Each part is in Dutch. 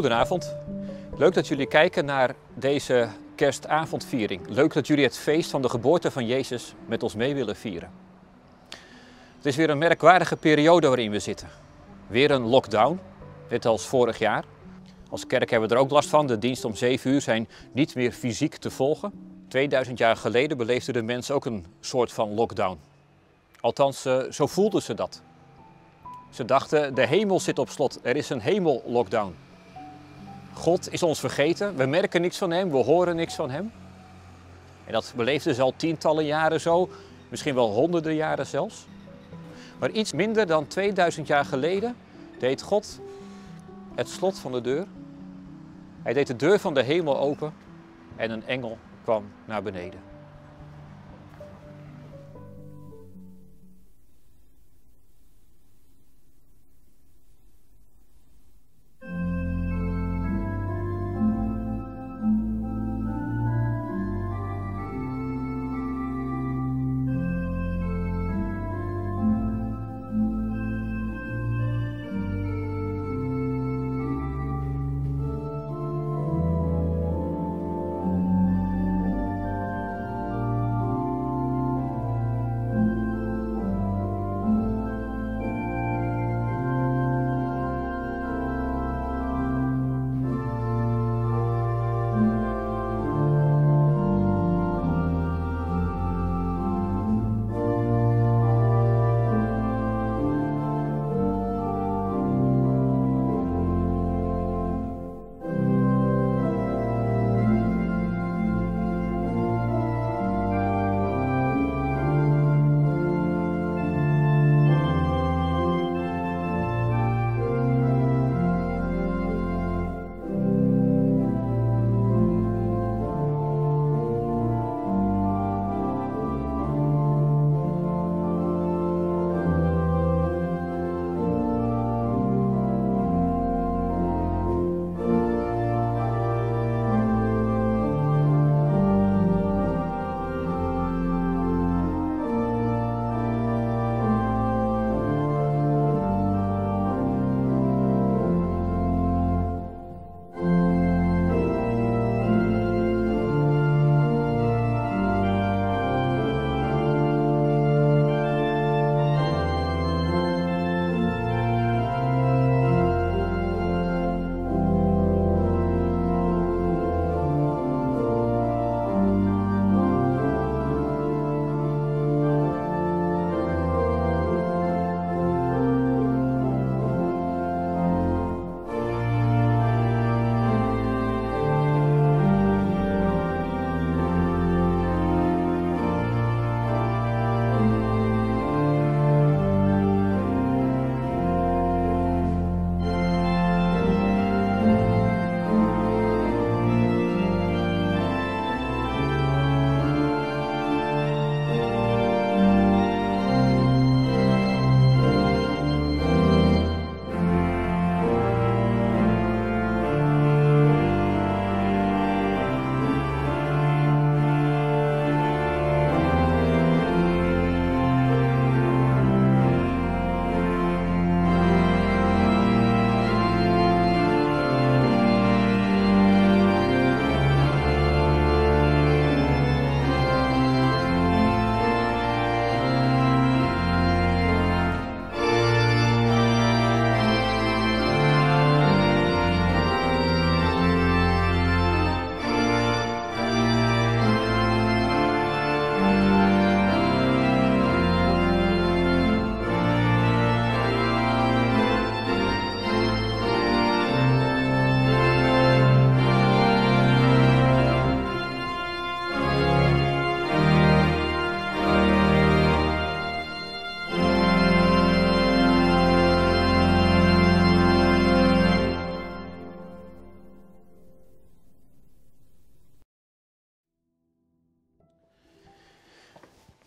Goedenavond. Leuk dat jullie kijken naar deze kerstavondviering. Leuk dat jullie het feest van de geboorte van Jezus met ons mee willen vieren. Het is weer een merkwaardige periode waarin we zitten. Weer een lockdown, net als vorig jaar. Als kerk hebben we er ook last van. De diensten om 7 uur zijn niet meer fysiek te volgen. 2000 jaar geleden beleefden de mensen ook een soort van lockdown. Althans, eh, zo voelden ze dat. Ze dachten, de hemel zit op slot, er is een hemel-lockdown. God is ons vergeten, we merken niks van Hem, we horen niks van Hem. En dat beleefden ze al tientallen jaren zo, misschien wel honderden jaren zelfs. Maar iets minder dan 2000 jaar geleden deed God het slot van de deur. Hij deed de deur van de hemel open en een engel kwam naar beneden.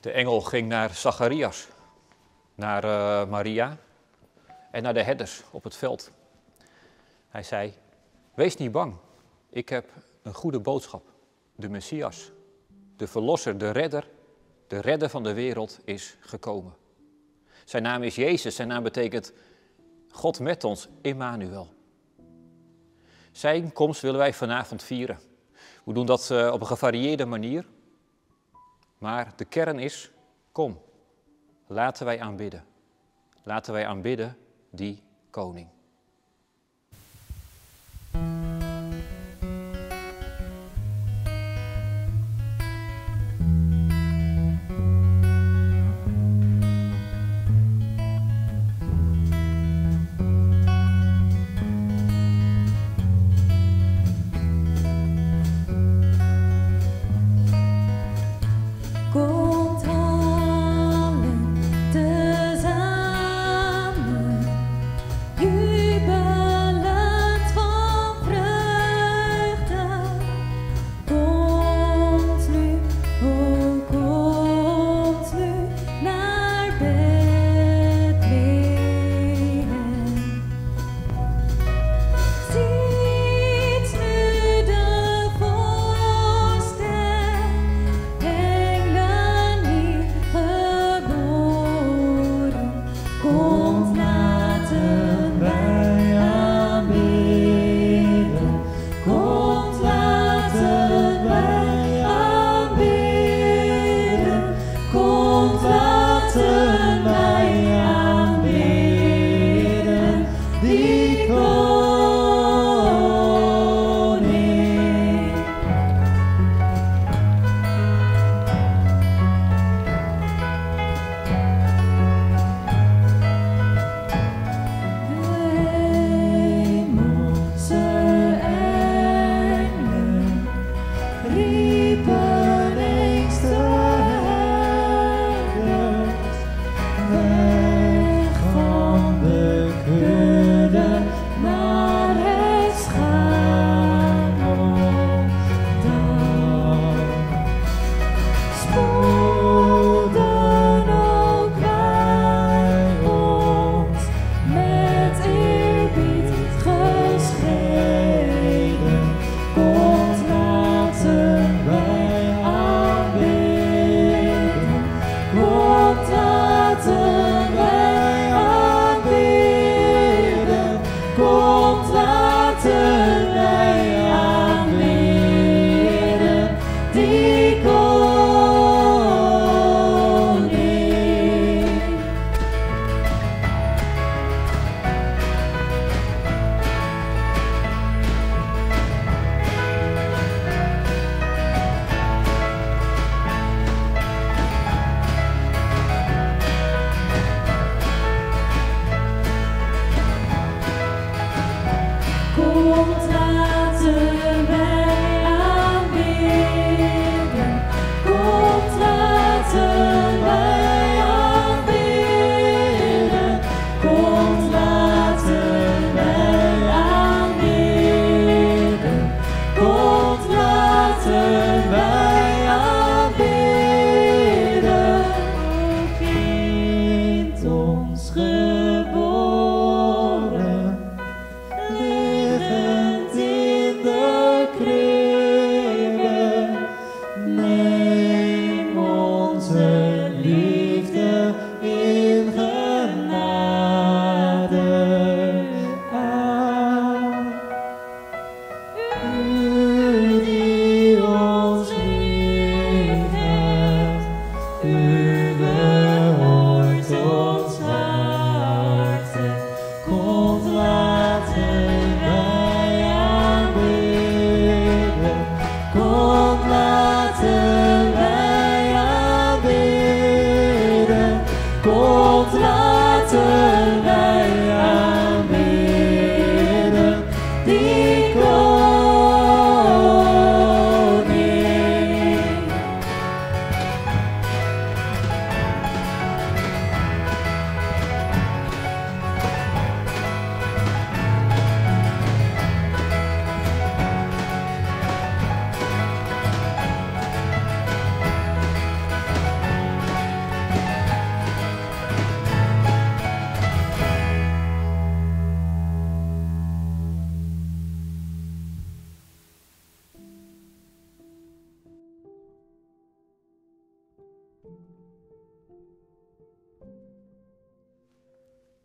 De engel ging naar Zacharias, naar eh, Maria en naar de herders op het veld. Hij zei: Wees niet bang, ik heb een goede boodschap. De Messias, de Verlosser, de Redder, de Redder van de wereld is gekomen. Zijn naam is Jezus, zijn naam betekent God met ons, Immanuel. Zijn komst willen wij vanavond vieren. We doen dat eh, op een gevarieerde manier. Maar de kern is, kom, laten wij aanbidden. Laten wij aanbidden die koning.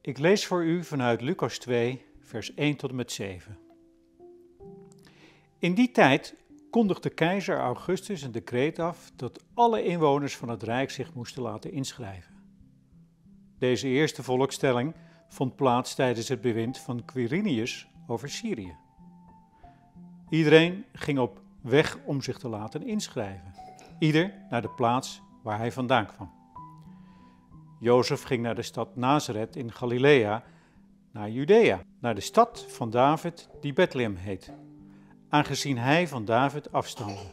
Ik lees voor u vanuit Lucas 2, vers 1 tot en met 7. In die tijd kondigde keizer Augustus een decreet af dat alle inwoners van het Rijk zich moesten laten inschrijven. Deze eerste volkstelling vond plaats tijdens het bewind van Quirinius over Syrië. Iedereen ging op weg om zich te laten inschrijven, ieder naar de plaats waar hij vandaan kwam. Jozef ging naar de stad Nazareth in Galilea, naar Judea, naar de stad van David die Bethlehem heet, aangezien hij van David afstamde,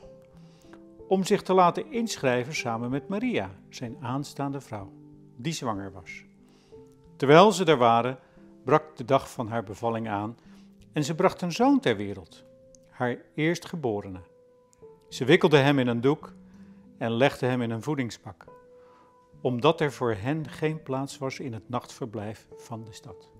om zich te laten inschrijven samen met Maria, zijn aanstaande vrouw, die zwanger was. Terwijl ze daar waren, brak de dag van haar bevalling aan en ze bracht een zoon ter wereld, haar eerstgeborene. Ze wikkelde hem in een doek en legde hem in een voedingspak, omdat er voor hen geen plaats was in het nachtverblijf van de stad.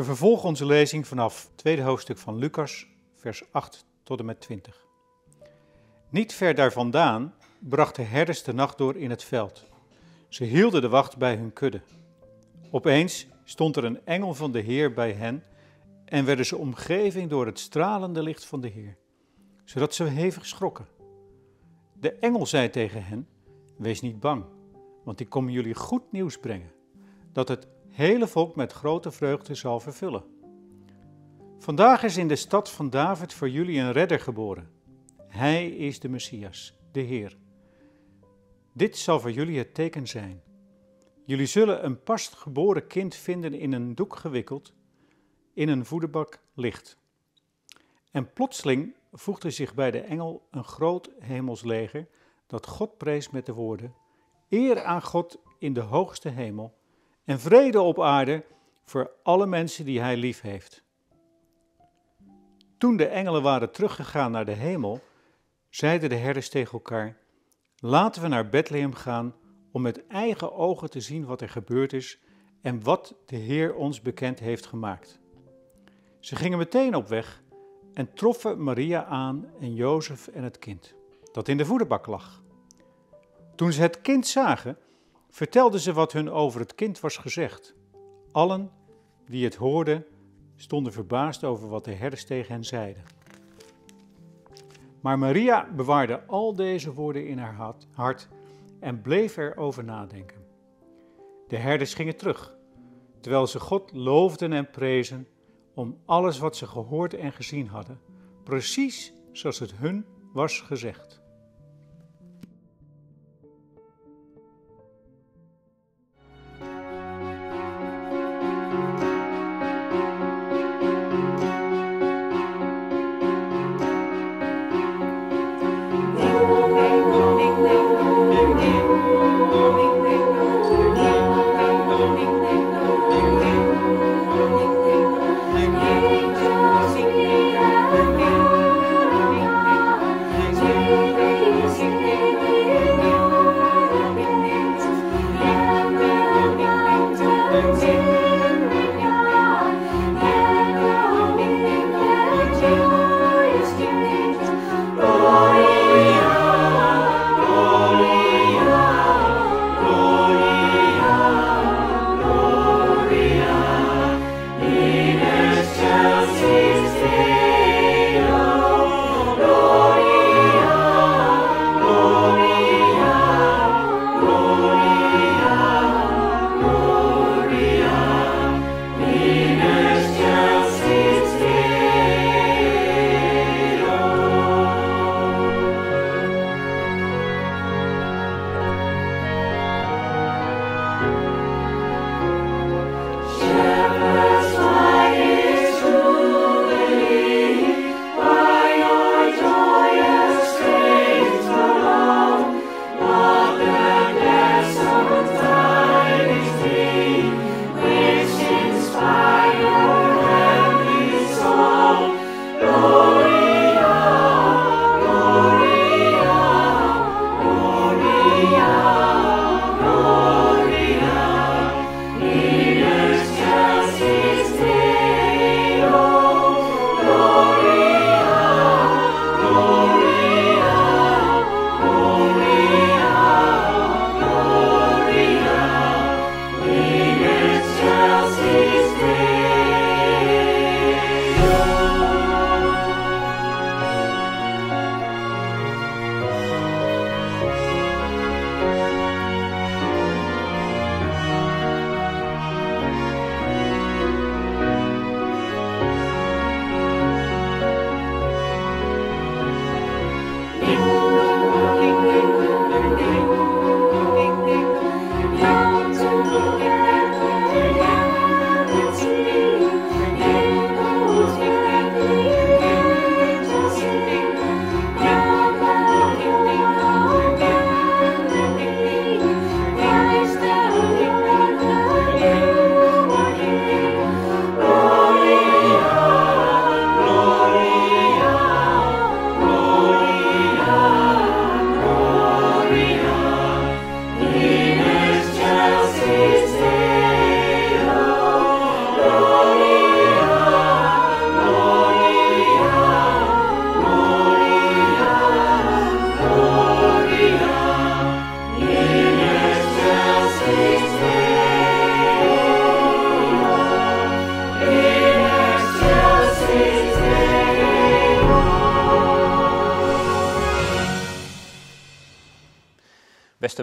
We vervolgen onze lezing vanaf het tweede hoofdstuk van Lucas, vers 8 tot en met 20. Niet ver daar vandaan brachten herders de nacht door in het veld. Ze hielden de wacht bij hun kudde. Opeens stond er een engel van de Heer bij hen en werden ze omgeving door het stralende licht van de Heer, zodat ze hevig schrokken. De engel zei tegen hen: Wees niet bang, want ik kom jullie goed nieuws brengen, dat het hele volk met grote vreugde zal vervullen. Vandaag is in de stad van David voor jullie een redder geboren. Hij is de Messias, de Heer. Dit zal voor jullie het teken zijn. Jullie zullen een pasgeboren kind vinden in een doek gewikkeld, in een voederbak licht. En plotseling voegde zich bij de engel een groot hemelsleger dat God prees met de woorden: Eer aan God in de hoogste hemel en vrede op aarde voor alle mensen die Hij lief heeft. Toen de engelen waren teruggegaan naar de hemel, zeiden de herders tegen elkaar: Laten we naar Bethlehem gaan om met eigen ogen te zien wat er gebeurd is en wat de Heer ons bekend heeft gemaakt. Ze gingen meteen op weg en troffen Maria aan en Jozef en het kind, dat in de voederbak lag. Toen ze het kind zagen, vertelden ze wat hun over het kind was gezegd. Allen die het hoorden, stonden verbaasd over wat de herders tegen hen zeiden. Maar Maria bewaarde al deze woorden in haar hart en bleef erover nadenken. De herders gingen terug, terwijl ze God loofden en prezen om alles wat ze gehoord en gezien hadden, precies zoals het hun was gezegd.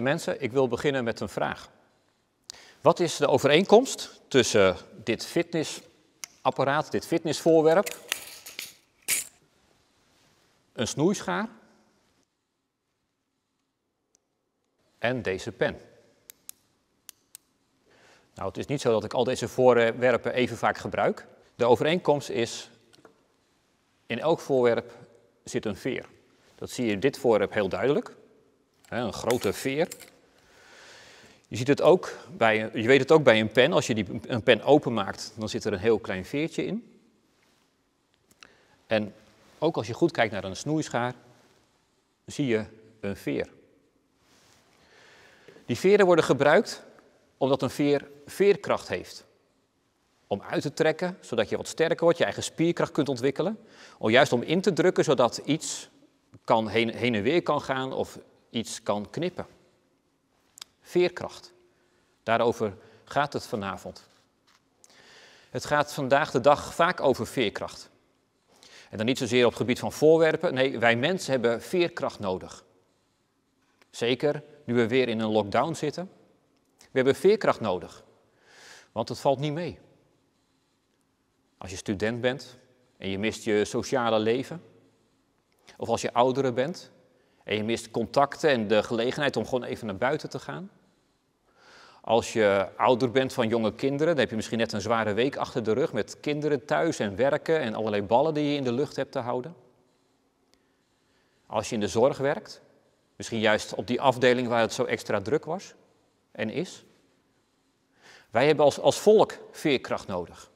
Mensen, ik wil beginnen met een vraag. Wat is de overeenkomst tussen dit fitnessapparaat, dit fitnessvoorwerp, een snoeischaar en deze pen? Nou, het is niet zo dat ik al deze voorwerpen even vaak gebruik. De overeenkomst is, in elk voorwerp zit een veer. Dat zie je in dit voorwerp heel duidelijk. Een grote veer. Je, ziet het ook bij, je weet het ook bij een pen. Als je die, een pen openmaakt, dan zit er een heel klein veertje in. En ook als je goed kijkt naar een snoeischaar, zie je een veer. Die veren worden gebruikt omdat een veer veerkracht heeft. Om uit te trekken, zodat je wat sterker wordt, je eigen spierkracht kunt ontwikkelen. Of juist om in te drukken, zodat iets kan heen, heen en weer kan gaan of iets kan knippen. Veerkracht. Daarover gaat het vanavond. Het gaat vandaag de dag vaak over veerkracht. En dan niet zozeer op het gebied van voorwerpen. Nee, wij mensen hebben veerkracht nodig. Zeker nu we weer in een lockdown zitten. We hebben veerkracht nodig. Want het valt niet mee. Als je student bent en je mist je sociale leven. Of als je oudere bent en je mist contacten en de gelegenheid om gewoon even naar buiten te gaan. Als je ouder bent van jonge kinderen, dan heb je misschien net een zware week achter de rug met kinderen thuis en werken en allerlei ballen die je in de lucht hebt te houden. Als je in de zorg werkt, misschien juist op die afdeling waar het zo extra druk was en is. Wij hebben als, als volk veerkracht nodig.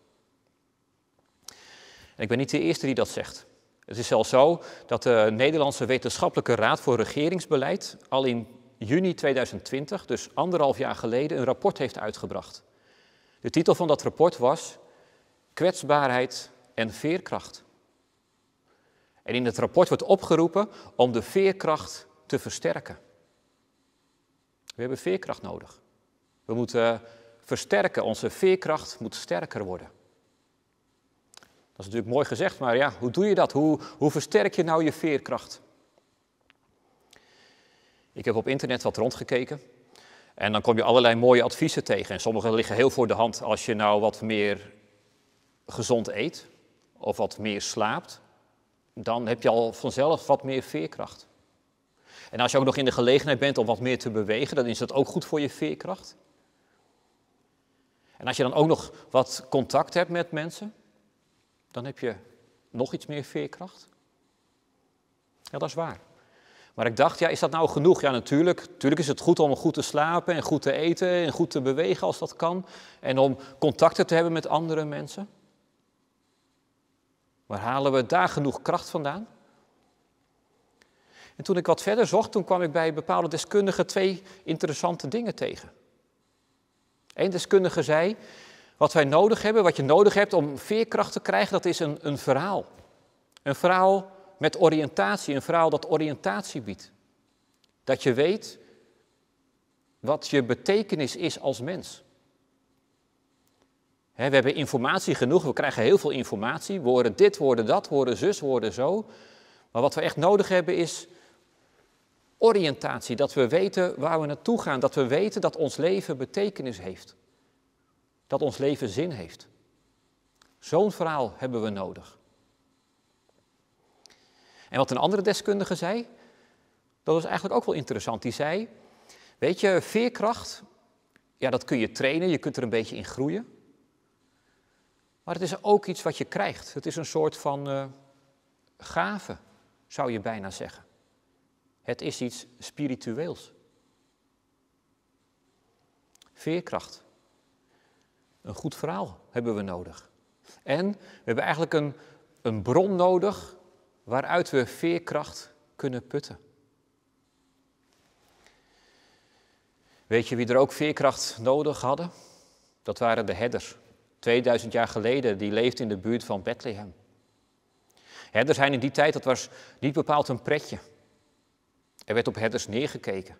Ik ben niet de eerste die dat zegt. Het is zelfs zo dat de Nederlandse Wetenschappelijke Raad voor Regeringsbeleid al in juni 2020, dus anderhalf jaar geleden, een rapport heeft uitgebracht. De titel van dat rapport was Kwetsbaarheid en veerkracht. En in het rapport wordt opgeroepen om de veerkracht te versterken. We hebben veerkracht nodig. We moeten versterken, onze veerkracht moet sterker worden. Dat is natuurlijk mooi gezegd, maar ja, hoe doe je dat? Hoe, hoe versterk je nou je veerkracht? Ik heb op internet wat rondgekeken en dan kom je allerlei mooie adviezen tegen. En sommige liggen heel voor de hand als je nou wat meer gezond eet of wat meer slaapt, dan heb je al vanzelf wat meer veerkracht. En als je ook nog in de gelegenheid bent om wat meer te bewegen, dan is dat ook goed voor je veerkracht. En als je dan ook nog wat contact hebt met mensen, dan heb je nog iets meer veerkracht. Ja, dat is waar. Maar ik dacht, ja, is dat nou genoeg? Ja, natuurlijk. Natuurlijk is het goed om goed te slapen en goed te eten en goed te bewegen als dat kan. En om contacten te hebben met andere mensen. Maar halen we daar genoeg kracht vandaan? En toen ik wat verder zocht, toen kwam ik bij bepaalde deskundigen twee interessante dingen tegen. Eén deskundige zei, wat wij nodig hebben, wat je nodig hebt om veerkracht te krijgen, dat is een, een verhaal. Een verhaal met oriëntatie, een verhaal dat oriëntatie biedt. Dat je weet wat je betekenis is als mens. we hebben informatie genoeg, we krijgen heel veel informatie. We horen dit, we dat, we horen zus, we horen zo. Maar wat we echt nodig hebben is oriëntatie, dat we weten waar we naartoe gaan, dat we weten dat ons leven betekenis heeft, dat ons leven zin heeft. Zo'n verhaal hebben we nodig. En wat een andere deskundige zei, dat was eigenlijk ook wel interessant. Die zei, weet je, veerkracht, ja, dat kun je trainen, je kunt er een beetje in groeien. Maar het is ook iets wat je krijgt. Het is een soort van uh, gave, zou je bijna zeggen. Het is iets spiritueels. Veerkracht. Een goed verhaal hebben we nodig. En we hebben eigenlijk een, een bron nodig waaruit we veerkracht kunnen putten. Weet je wie er ook veerkracht nodig hadden? Dat waren de herders. 2000 jaar geleden, die leefden in de buurt van Bethlehem. Herders zijn in die tijd, dat was niet bepaald een pretje. Er werd op herders neergekeken.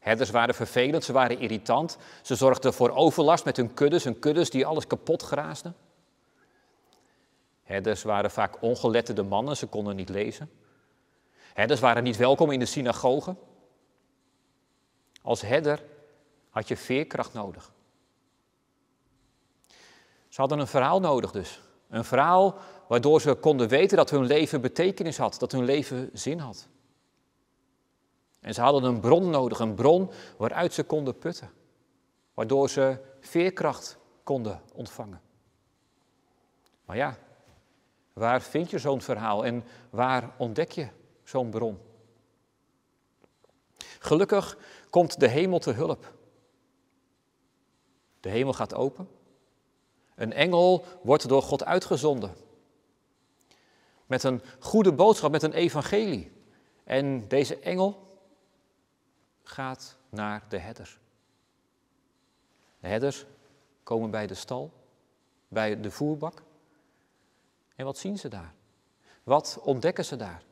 Herders waren vervelend, ze waren irritant. Ze zorgden voor overlast met hun kuddes, hun kuddes die alles kapot graasden. Herders waren vaak ongeletterde mannen, ze konden niet lezen. Herders waren niet welkom in de synagogen. Als herder had je veerkracht nodig. Ze hadden een verhaal nodig dus. Een verhaal waardoor ze konden weten dat hun leven betekenis had, dat hun leven zin had. En ze hadden een bron nodig, een bron waaruit ze konden putten, waardoor ze veerkracht konden ontvangen. Maar ja, waar vind je zo'n verhaal en waar ontdek je zo'n bron? Gelukkig komt de hemel te hulp. De hemel gaat open. Een engel wordt door God uitgezonden. Met een goede boodschap, met een evangelie. En deze engel gaat naar de herders. De herders komen bij de stal, bij de voerbak. En wat zien ze daar? Wat ontdekken ze daar?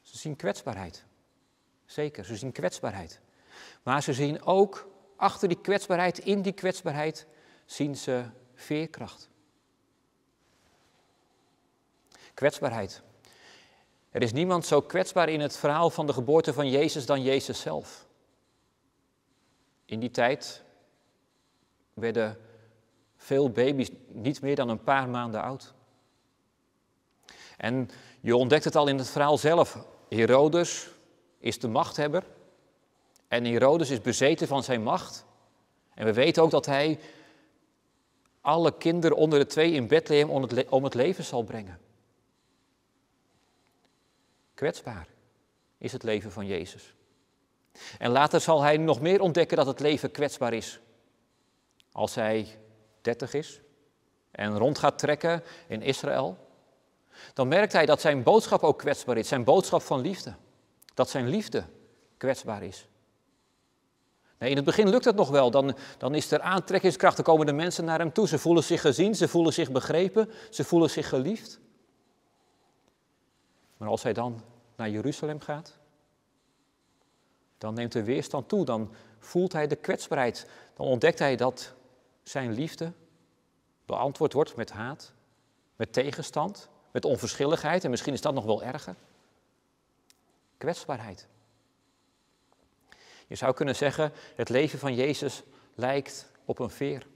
Ze zien kwetsbaarheid. Zeker, ze zien kwetsbaarheid. Maar ze zien ook achter die kwetsbaarheid, in die kwetsbaarheid, zien ze veerkracht. Kwetsbaarheid. Er is niemand zo kwetsbaar in het verhaal van de geboorte van Jezus dan Jezus zelf. In die tijd werden veel baby's niet meer dan een paar maanden oud. En je ontdekt het al in het verhaal zelf. Herodes is de machthebber en Herodes is bezeten van zijn macht. En we weten ook dat hij alle kinderen onder de twee in Bethlehem om het, leven zal brengen. Kwetsbaar is het leven van Jezus. En later zal hij nog meer ontdekken dat het leven kwetsbaar is. Als hij 30 is en rond gaat trekken in Israël, dan merkt hij dat zijn boodschap ook kwetsbaar is, zijn boodschap van liefde. Dat zijn liefde kwetsbaar is. In het begin lukt het nog wel, dan, dan is er aantrekkingskracht, dan komen de mensen naar hem toe. Ze voelen zich gezien, ze voelen zich begrepen, ze voelen zich geliefd. Maar als hij dan naar Jeruzalem gaat, dan neemt de weerstand toe, dan voelt hij de kwetsbaarheid, dan ontdekt hij dat zijn liefde beantwoord wordt met haat, met tegenstand, met onverschilligheid en misschien is dat nog wel erger. Kwetsbaarheid. Je zou kunnen zeggen, het leven van Jezus lijkt op een veer.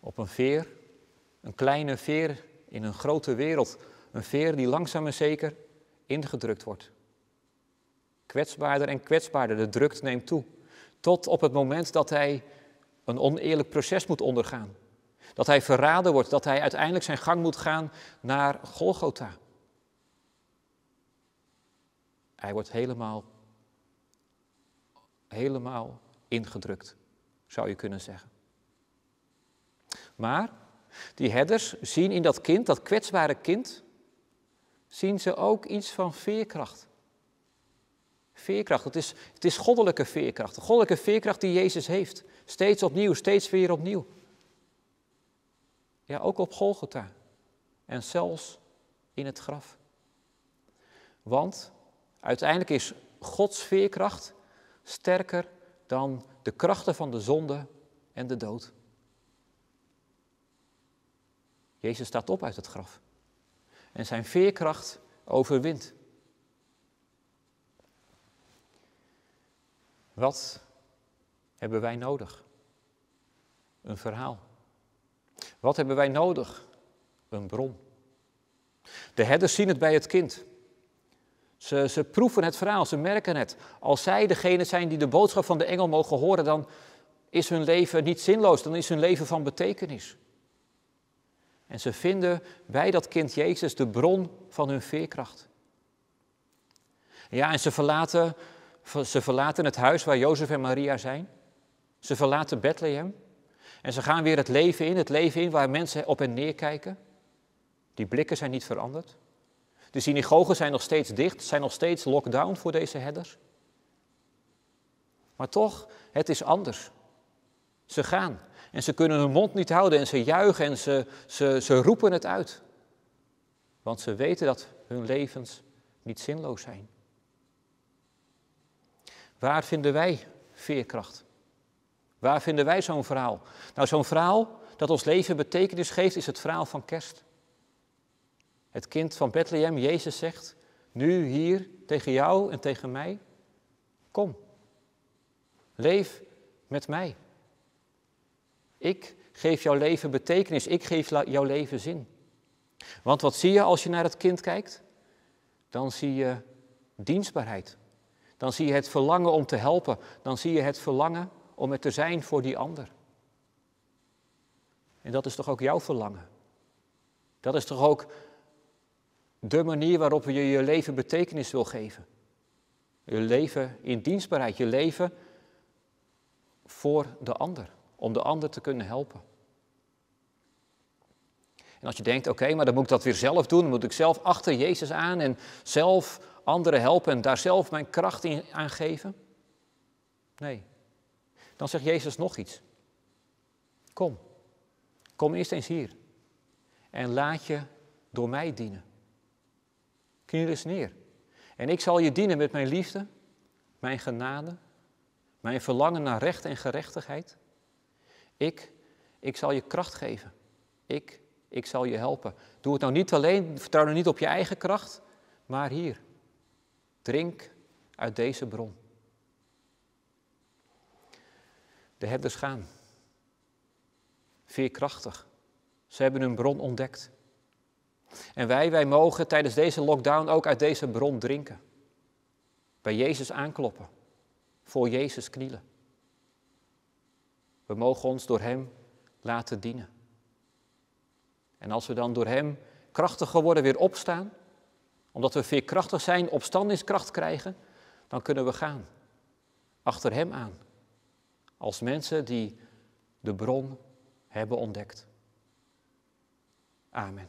Op een veer, een kleine veer in een grote wereld. Een veer die langzaam en zeker ingedrukt wordt. Kwetsbaarder en kwetsbaarder, de druk neemt toe. Tot op het moment dat hij een oneerlijk proces moet ondergaan. Dat hij verraden wordt, dat hij uiteindelijk zijn gang moet gaan naar Golgotha. Hij wordt helemaal, helemaal ingedrukt, zou je kunnen zeggen. Maar die herders zien in dat kind, dat kwetsbare kind, zien ze ook iets van veerkracht. Veerkracht, het is, het is goddelijke veerkracht. De goddelijke veerkracht die Jezus heeft. Steeds opnieuw, steeds weer opnieuw. Ja, ook op Golgotha. En zelfs in het graf. Want uiteindelijk is Gods veerkracht sterker dan de krachten van de zonde en de dood. Jezus staat op uit het graf. En zijn veerkracht overwint. Wat hebben wij nodig? Een verhaal. Wat hebben wij nodig? Een bron. De herders zien het bij het kind. Ze, ze proeven het verhaal, ze merken het. Als zij degene zijn die de boodschap van de engel mogen horen, dan is hun leven niet zinloos, dan is hun leven van betekenis. En ze vinden bij dat kind Jezus de bron van hun veerkracht. Ja, en ze verlaten, ze verlaten het huis waar Jozef en Maria zijn. Ze verlaten Bethlehem. En ze gaan weer het leven in, het leven in waar mensen op en neer kijken. Die blikken zijn niet veranderd. De synagogen zijn nog steeds dicht, zijn nog steeds lockdown voor deze herders. Maar toch, het is anders. Ze gaan en ze kunnen hun mond niet houden en ze juichen en ze, ze, ze roepen het uit. Want ze weten dat hun levens niet zinloos zijn. Waar vinden wij veerkracht? Waar vinden wij zo'n verhaal? Nou, zo'n verhaal dat ons leven betekenis geeft, is het verhaal van kerst. Het kind van Bethlehem, Jezus zegt, nu hier tegen jou en tegen mij, Kom, leef met mij. Ik geef jouw leven betekenis, ik geef jouw leven zin. Want wat zie je als je naar het kind kijkt? Dan zie je dienstbaarheid. Dan zie je het verlangen om te helpen. Dan zie je het verlangen om er te zijn voor die ander. En dat is toch ook jouw verlangen? Dat is toch ook de manier waarop je je leven betekenis wil geven? Je leven in dienstbaarheid, je leven voor de ander, om de ander te kunnen helpen. En als je denkt, oké, maar dan moet ik dat weer zelf doen, dan moet ik zelf achter Jezus aan en zelf anderen helpen en daar zelf mijn kracht in aan geven. Nee, dan zegt Jezus nog iets. Kom, kom eerst eens hier en laat je door mij dienen. Kniel eens neer. En ik zal je dienen met mijn liefde, mijn genade, mijn verlangen naar recht en gerechtigheid. Ik, ik zal je kracht geven. Ik, ik zal je helpen. Doe het nou niet alleen, vertrouw nou niet op je eigen kracht, maar hier. Drink uit deze bron. De herders gaan. Veerkrachtig. Ze hebben hun bron ontdekt. En wij, wij mogen tijdens deze lockdown ook uit deze bron drinken. Bij Jezus aankloppen. Voor Jezus knielen. We mogen ons door Hem laten dienen. En als we dan door Hem krachtig geworden weer opstaan, omdat we veerkrachtig zijn, opstandingskracht krijgen, dan kunnen we gaan. Achter Hem aan. Als mensen die de bron hebben ontdekt. Amen.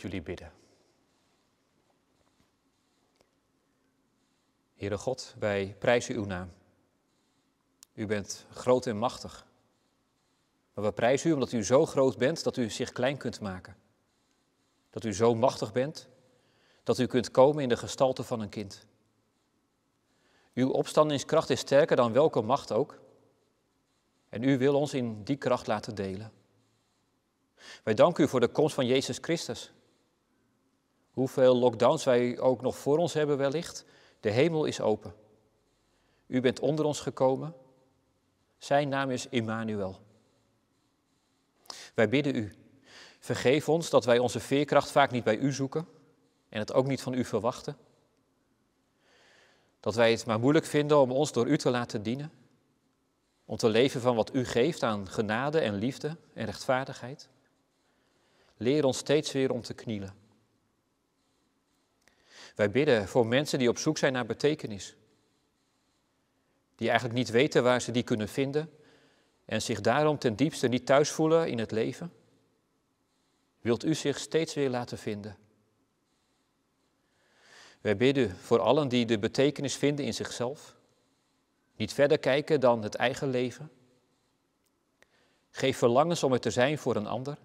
Jullie bidden. Heere God, wij prijzen uw naam. U bent groot en machtig. Maar we prijzen u omdat u zo groot bent dat u zich klein kunt maken. Dat u zo machtig bent dat u kunt komen in de gestalte van een kind. Uw opstandingskracht is sterker dan welke macht ook. En u wil ons in die kracht laten delen. Wij danken u voor de komst van Jezus Christus. Hoeveel lockdowns wij ook nog voor ons hebben wellicht, de hemel is open. U bent onder ons gekomen. Zijn naam is Immanuel. Wij bidden u, vergeef ons dat wij onze veerkracht vaak niet bij u zoeken en het ook niet van u verwachten. Dat wij het maar moeilijk vinden om ons door u te laten dienen. Om te leven van wat u geeft aan genade en liefde en rechtvaardigheid. Leer ons steeds weer om te knielen. Wij bidden voor mensen die op zoek zijn naar betekenis. Die eigenlijk niet weten waar ze die kunnen vinden en zich daarom ten diepste niet thuis voelen in het leven. Wilt u zich steeds weer laten vinden? Wij bidden voor allen die de betekenis vinden in zichzelf. Niet verder kijken dan het eigen leven. Geef verlangens om er te zijn voor een ander.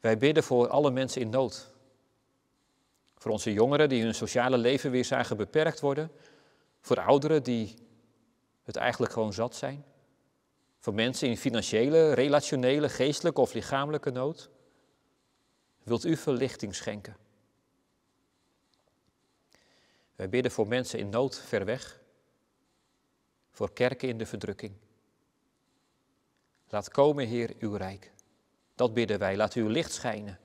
Wij bidden voor alle mensen in nood. Voor onze jongeren die hun sociale leven weer zagen beperkt worden. Voor ouderen die het eigenlijk gewoon zat zijn. Voor mensen in financiële, relationele, geestelijke of lichamelijke nood. Wilt u verlichting schenken? Wij bidden voor mensen in nood ver weg, voor kerken in de verdrukking. Laat komen, Heer, uw rijk. Dat bidden wij. Laat uw licht schijnen.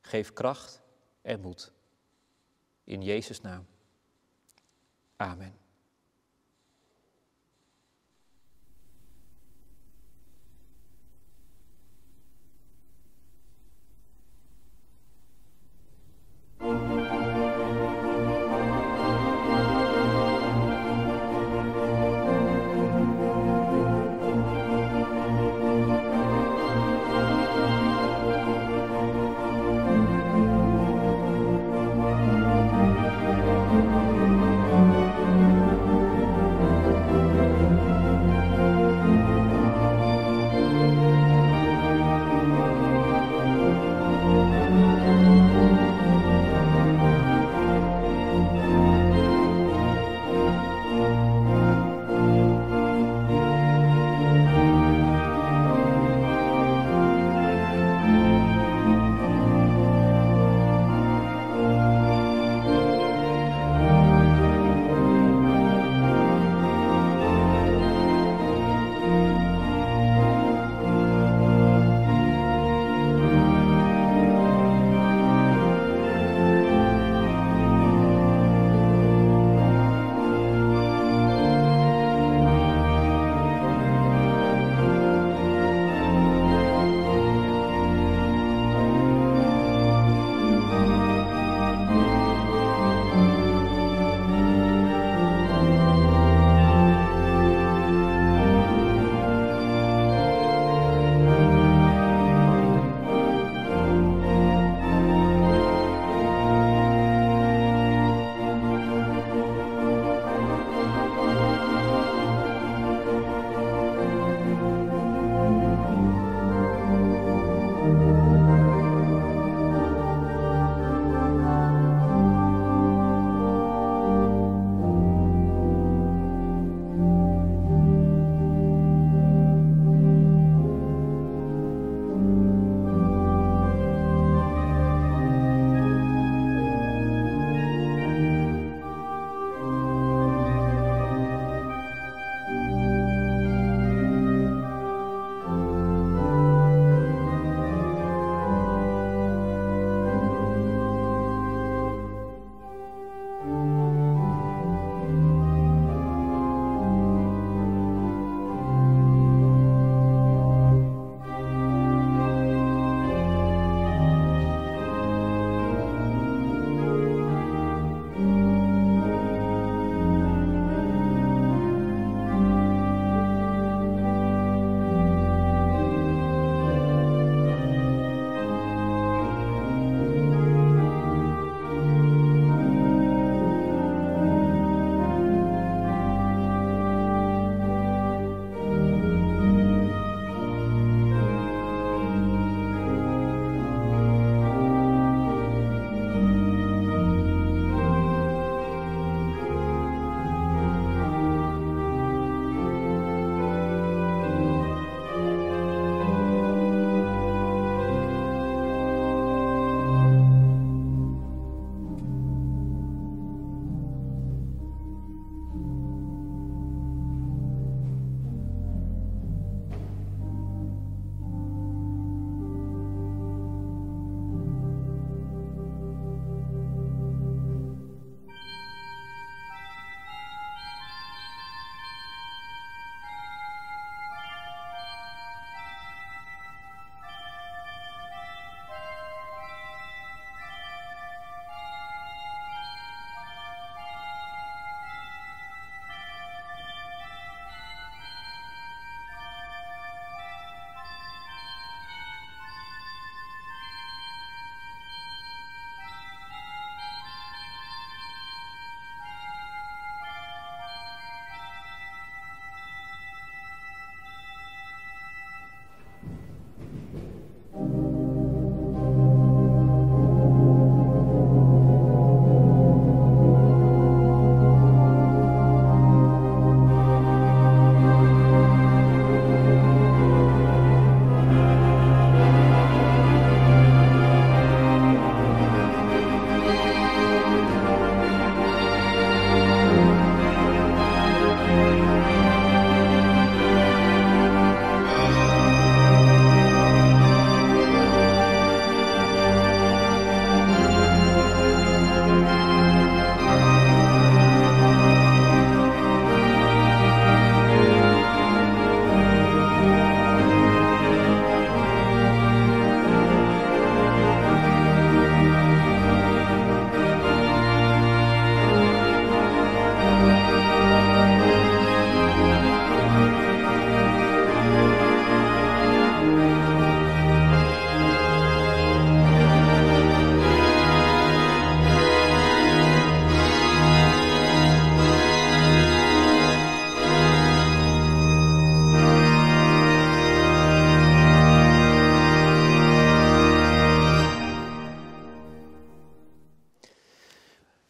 Geef kracht en moed. In Jezus' naam. Amen.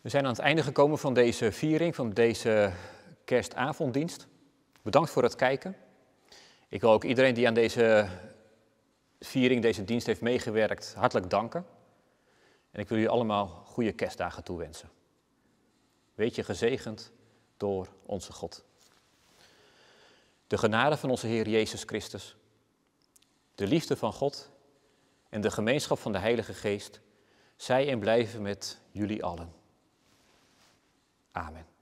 We zijn aan het einde gekomen van deze viering, van deze kerstavonddienst. Bedankt voor het kijken. Ik wil ook iedereen die aan deze viering, deze dienst heeft meegewerkt, hartelijk danken. En ik wil jullie allemaal goede kerstdagen toewensen. Weet je gezegend door onze God. De genade van onze Heer Jezus Christus, de liefde van God en de gemeenschap van de Heilige Geest, zij en blijven met jullie allen. Amen.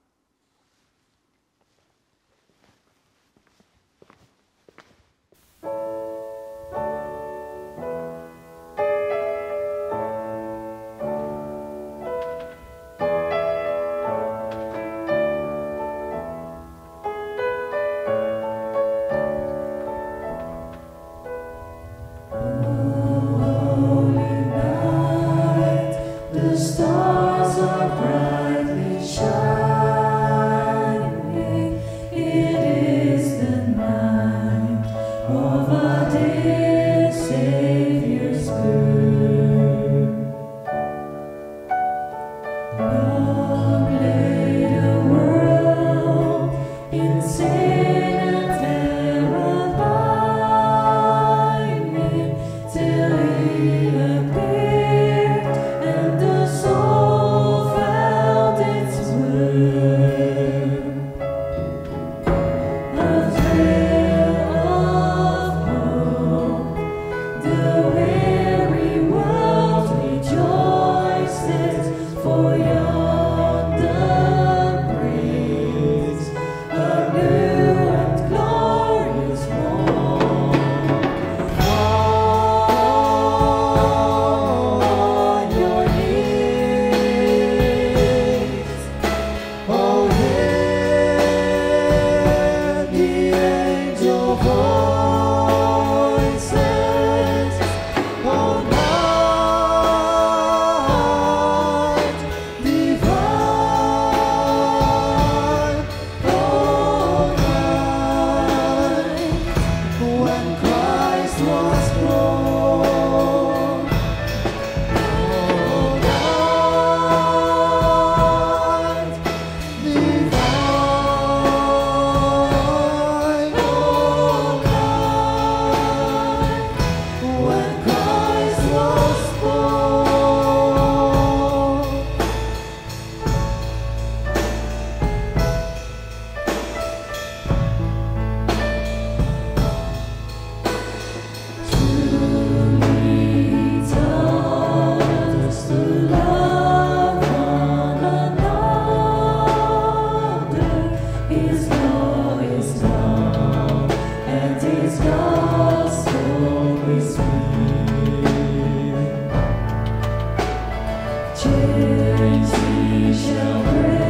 We shall